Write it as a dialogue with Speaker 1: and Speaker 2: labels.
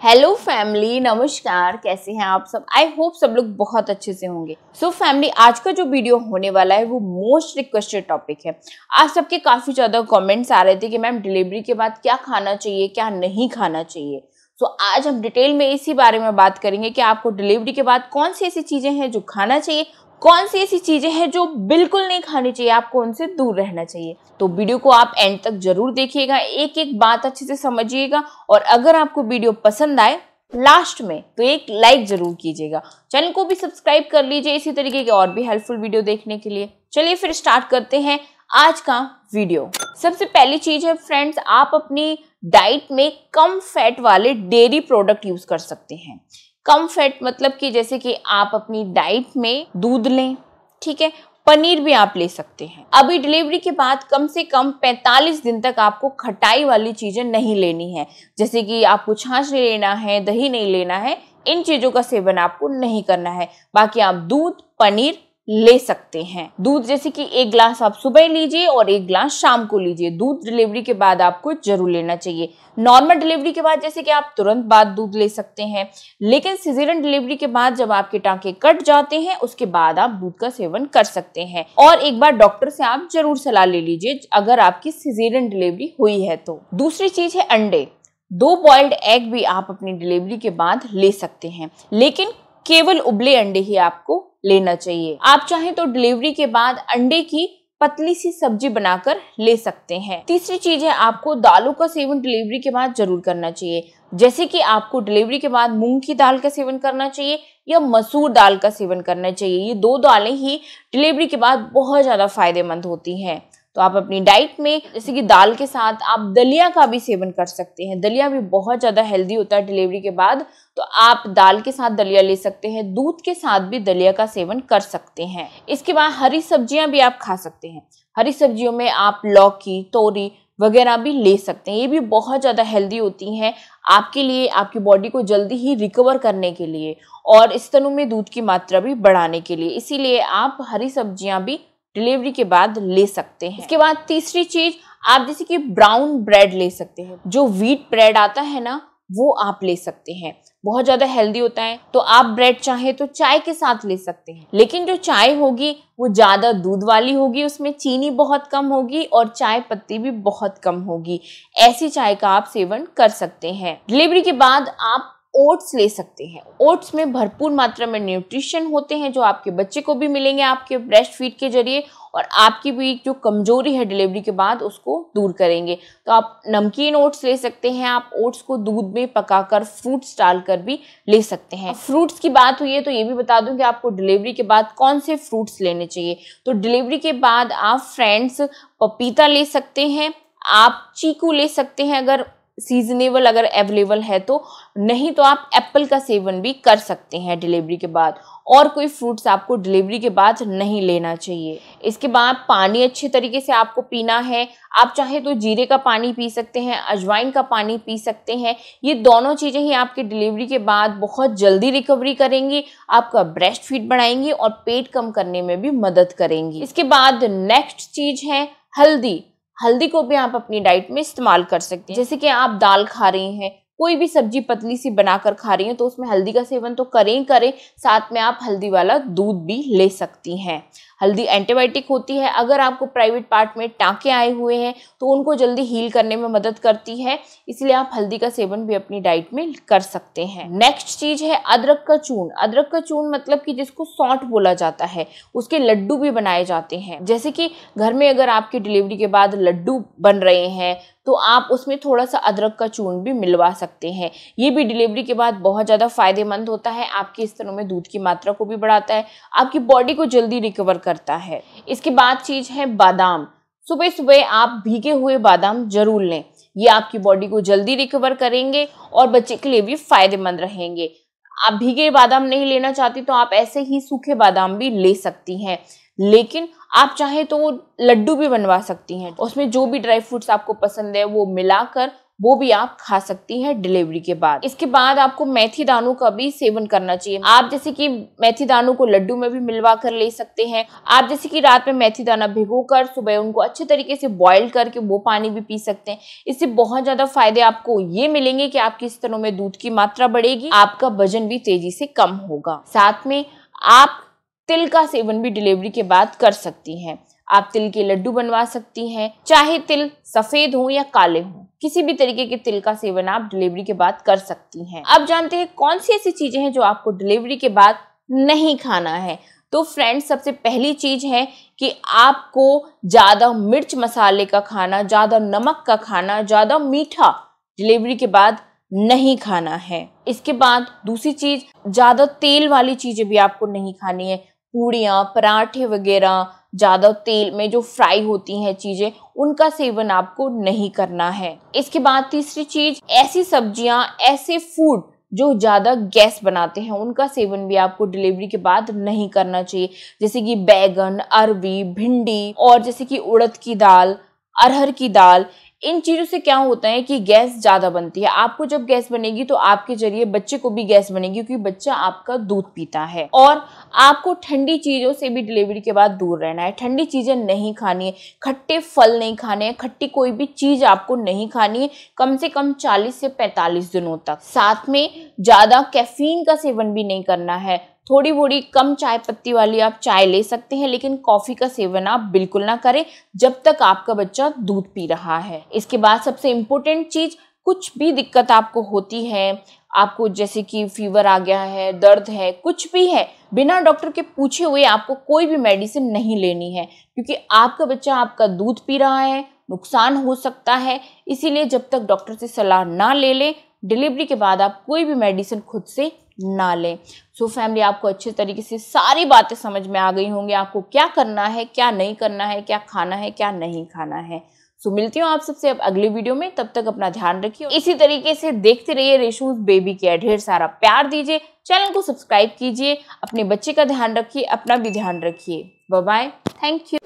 Speaker 1: Hello family नमस्कार कैसे हैं आप सब? आई होप सब लोग बहुत अच्छे से होंगे। सो so, फैमिली आज का जो वीडियो होने वाला है वो मोस्ट रिक्वेस्टेड टॉपिक है। आज सबके काफ़ी ज़्यादा कमेंट्स आ रहे थे कि मैम डिलीवरी के बाद क्या खाना चाहिए क्या नहीं खाना चाहिए। सो so, आज हम डिटेल में इसी बारे में बात करेंगे कि आपको डिलीवरी के बाद कौन सी ऐसी चीज़ें हैं जो खाना चाहिए कौन सी ऐसी चीज़ें हैं जो बिल्कुल नहीं खानी चाहिए, आपको उनसे दूर रहना चाहिए। तो वीडियो को आप एंड तक ज़रूर देखिएगा एक एक बात अच्छे से समझिएगा और अगर आपको वीडियो पसंद आए लास्ट में तो एक लाइक ज़रूर कीजिएगा। चैनल को भी सब्सक्राइब कर लीजिए इसी तरीके के और भी हेल्पफुल वीडियो देखने के लिए। चलिए फिर स्टार्ट करते हैं आज का वीडियो सबसे पहली चीज़ है फ्रेंड्स आप अपनी डाइट में कम फैट वाले डेयरी प्रोडक्ट यूज़ कर सकते हैं। कम फैट मतलब कि जैसे कि आप अपनी डाइट में दूध लें, ठीक है? पनीर भी आप ले सकते हैं। अभी डिलीवरी के बाद कम से कम 45 दिन तक आपको खटाई वाली चीज़ें नहीं लेनी है। जैसे कि आपको छाछ नहीं लेना है, दही नहीं लेना है, इन चीज़ों का सेवन आपको नहीं करना है। बाकी आप दूध, पनीर ले सकते हैं। दूध जैसे कि एक ग्लास आप सुबह लीजिए और एक ग्लास शाम को लीजिए। दूध डिलीवरी के बाद आपको ज़रूर लेना चाहिए। नॉर्मल डिलीवरी के बाद जैसे कि आप तुरंत बाद दूध ले सकते हैं। लेकिन सिजेरियन डिलीवरी के बाद जब आपके टांके कट जाते हैं, उसके बाद आप दूध का सेवन कर सकते हैं। और एक बार डॉक्टर से आप ज़रूर सलाह ले लीजिए अगर आपकी सिजेरियन डिलीवरी हुई है तो। दूसरी चीज़ है अंडे। दो बॉइल्ड एग भी आप अपनी डिलीवरी के बाद ले सकते हैं। लेकिन केवल उबले अंडे ही आपको लेना चाहिए। आप चाहें तो डिलीवरी के बाद अंडे की पतली सी सब्ज़ी बनाकर ले सकते हैं। तीसरी चीज़ है, आपको दालों का सेवन डिलीवरी के बाद ज़रूर करना चाहिए। जैसे कि आपको डिलीवरी के बाद मूंग की दाल का सेवन करना चाहिए या मसूर दाल का सेवन करना चाहिए। ये दो दालें ही डिलीवरी के बाद बहुत ज़्यादा फ़ायदेमंद होती हैं। तो आप अपनी डाइट में, जैसे कि दाल के साथ आप दलिया का भी सेवन कर सकते हैं। दलिया भी बहुत ज़्यादा हेल्दी होता है डिलीवरी के बाद तो आप दाल के साथ दलिया ले सकते हैं, दूध के साथ भी दलिया का सेवन कर सकते हैं। इसके बाद हरी सब्ज़ियाँ भी आप खा सकते हैं। हरी सब्जियों में आप लौकी, तोरी वगैरह भी ले सकते हैं। ये भी बहुत ज़्यादा हेल्दी होती हैं आपके लिए, आपकी बॉडी को जल्दी ही रिकवर करने के लिए और स्तनों में दूध की मात्रा भी बढ़ाने के लिए। इसीलिए आप हरी सब्ज़ियाँ भी डिलीवरी के बाद ले सकते हैं। इसके बाद तीसरी चीज़, आप जैसे कि ब्राउन ब्रेड ले सकते हैं। जो व्हीट ब्रेड आता है ना, वो आप ले सकते हैं। बहुत ज़्यादा हेल्दी होता है तो आप ब्रेड चाहे तो चाय के साथ ले सकते हैं। लेकिन जो चाय होगी, वो ज़्यादा दूध वाली होगी, उसमें चीनी बहुत कम होगी और चाय पत्ती भी बहुत कम होगी। ऐसी चाय का आप सेवन कर सकते हैं। डिलीवरी के बाद आप ओट्स ले सकते हैं। ओट्स में भरपूर मात्रा में न्यूट्रिशन होते हैं, जो आपके बच्चे को भी मिलेंगे आपके ब्रेस्ट फ़ीड के ज़रिए और आपकी भी जो कमज़ोरी है डिलीवरी के बाद उसको दूर करेंगे। तो आप नमकीन ओट्स ले सकते हैं, आप ओट्स को दूध में पकाकर, फ्रूट्स डालकर भी ले सकते हैं। फ्रूट्स की बात हुई है तो ये भी बता दूँ कि आपको डिलीवरी के बाद कौन से फ्रूट्स लेने चाहिए। तो डिलीवरी के बाद आप फ्रेंड्स पपीता ले सकते हैं, आप चीकू ले सकते हैं, अगर सीजनेबल अगर अवेलेबल है तो नहीं तो आप एप्पल का सेवन भी कर सकते हैं डिलीवरी के बाद। और कोई फ्रूट्स आपको डिलीवरी के बाद नहीं लेना चाहिए। इसके बाद पानी अच्छे तरीके से आपको पीना है। आप चाहे तो जीरे का पानी पी सकते हैं, अजवाइन का पानी पी सकते हैं। ये दोनों चीज़ें ही आपके डिलीवरी के बाद बहुत जल्दी रिकवरी करेंगी, आपका ब्रेस्ट फ़ीड बढ़ाएँगी और पेट कम करने में भी मदद करेंगी। इसके बाद नेक्स्ट चीज़ है हल्दी। हल्दी को भी आप अपनी डाइट में इस्तेमाल कर सकते हैं। जैसे कि आप दाल खा रही हैं, कोई भी सब्ज़ी पतली सी बनाकर खा रही हैं तो उसमें हल्दी का सेवन तो करें ही करें, साथ में आप हल्दी वाला दूध भी ले सकती हैं। हल्दी एंटीबायोटिक होती है। अगर आपको प्राइवेट पार्ट में टाँके आए हुए हैं तो उनको जल्दी हील करने में मदद करती है। इसलिए आप हल्दी का सेवन भी अपनी डाइट में कर सकते हैं। नेक्स्ट चीज़ है अदरक का चूर्ण। अदरक का चूर्ण मतलब कि जिसको सौंठ बोला जाता है, उसके लड्डू भी बनाए जाते हैं। जैसे कि घर में अगर आपकी डिलीवरी के बाद लड्डू बन रहे हैं तो आप उसमें थोड़ा सा अदरक का चूर्ण भी मिलवा सकते हैं। ये भी डिलीवरी के बाद बहुत ज़्यादा फ़ायदेमंद होता है। आपके स्तनों में दूध की मात्रा को भी बढ़ाता है। आपकी बॉडी को जल्दी रिकवर करता है। इसके बाद चीज़ है बादाम। सुबह सुबह आप भीगे हुए बादाम ज़रूर लें। ये आपकी बॉडी को जल्दी रिकवर करेंगे और बच्चे के लिए भी फ़ायदेमंद रहेंगे। आप भीगे बादाम नहीं लेना चाहती तो आप ऐसे ही सूखे बादाम भी ले सकती हैं। लेकिन आप चाहें तो लड्डू भी बनवा सकती हैं। उसमें जो भी ड्राई फ्रूट्स आपको पसंद है वो मिलाकर वो भी आप खा सकती हैं डिलीवरी के बाद। इसके बाद आपको मेथी दानों का भी सेवन करना चाहिए। आप जैसे कि मेथी दानों को लड्डू में भी मिलवा कर ले सकते हैं। आप जैसे कि रात में मेथी दाना भिगो कर सुबह उनको अच्छे तरीके से बॉईल करके वो पानी भी पी सकते हैं। इससे बहुत ज़्यादा फ़ायदे आपको ये मिलेंगे कि आपकी स्तनों में दूध की मात्रा बढ़ेगी, आपका वज़न भी तेज़ी से कम होगा। साथ में आप तिल का सेवन भी डिलीवरी के बाद कर सकती हैं। आप तिल के लड्डू बनवा सकती हैं, चाहे तिल सफ़ेद हो या काले हो। किसी भी तरीके के तिल का सेवन आप डिलीवरी के बाद कर सकती हैं। अब जानते हैं कौन सी ऐसी चीज़ें हैं जो आपको डिलीवरी के बाद नहीं खाना है? तो फ्रेंड्स सबसे पहली चीज़ है कि आपको ज़्यादा मिर्च मसाले का खाना, ज़्यादा नमक का खाना, ज़्यादा मीठा डिलीवरी के बाद नहीं खाना है। इसके बाद दूसरी चीज़, ज़्यादा तेल वाली चीज़ें भी आपको नहीं खानी है। पूड़ियाँ, पराठे वगैरह ज़्यादा तेल में जो फ्राई होती हैं चीज़ें, उनका सेवन आपको नहीं करना है। इसके बाद तीसरी चीज़, ऐसी सब्ज़ियाँ, ऐसे फ़ूड जो ज़्यादा गैस बनाते हैं, उनका सेवन भी आपको डिलीवरी के बाद नहीं करना चाहिए। जैसे कि बैगन, अरवी, भिंडी, और जैसे कि उड़द की दाल, अरहर की दाल इन चीज़ों से क्या होता है कि गैस ज़्यादा बनती है? आपको जब गैस बनेगी तो आपके ज़रिए बच्चे को भी गैस बनेगी क्योंकि बच्चा आपका दूध पीता है। और आपको ठंडी चीज़ों से भी डिलीवरी के बाद दूर रहना है। ठंडी चीज़ें नहीं खानी है। खट्टे फल नहीं खाने हैं। खट्टी कोई भी चीज़ आपको नहीं खानी है। कम से कम चालीस से पैंतालीस दिनों तक। साथ में ज़्यादा कैफीन का सेवन भी नहीं करना है। थोड़ी थोड़ी कम चाय पत्ती वाली आप चाय ले सकते हैं, लेकिन कॉफ़ी का सेवन आप बिल्कुल ना करें, जब तक आपका बच्चा दूध पी रहा है। इसके बाद सबसे इम्पोर्टेंट चीज़, कुछ भी दिक्कत आपको होती है, आपको जैसे कि फीवर आ गया है, दर्द है, कुछ भी है, बिना डॉक्टर के पूछे हुए आपको कोई भी मेडिसिन नहीं लेनी है, क्योंकि आपका बच्चा आपका दूध पी रहा है, नुकसान हो सकता है, इसीलिए जब तक डॉक्टर से सलाह ना ले लें डिलीवरी के बाद आप कोई भी मेडिसिन खुद से ना लें। सो so फैमिली आपको अच्छे तरीके से सारी बातें समझ में आ गई होंगी आपको क्या करना है क्या नहीं करना है क्या खाना है क्या नहीं खाना है। सो so, मिलती हूँ आप सबसे अब अगले वीडियो में तब तक अपना ध्यान रखिए इसी तरीके से देखते रहिए रेशूज बेबी केयर ढेर सारा प्यार दीजिए चैनल को सब्सक्राइब कीजिए अपने बच्चे का ध्यान रखिए अपना भी ध्यान रखिए। Bye thank you